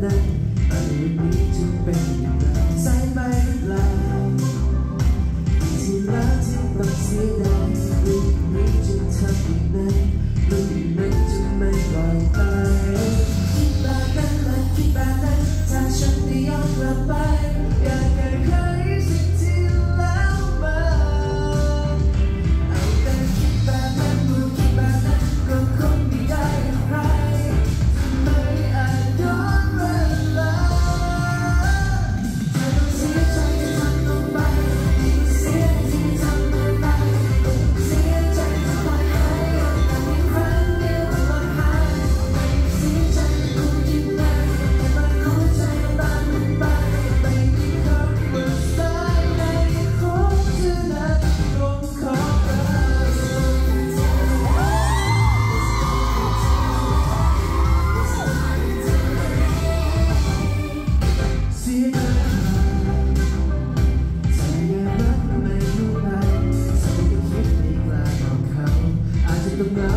แบบอันนี้จะเป็นย่งไรสายไปหปล่าที่รัที่รัสียดารูปนี้จะทำยังไงรูปนั้จะไม่ปล่ยคิดแบบนั้นคิดแบบนั้นฉันได้ยอนกลับไป The. now.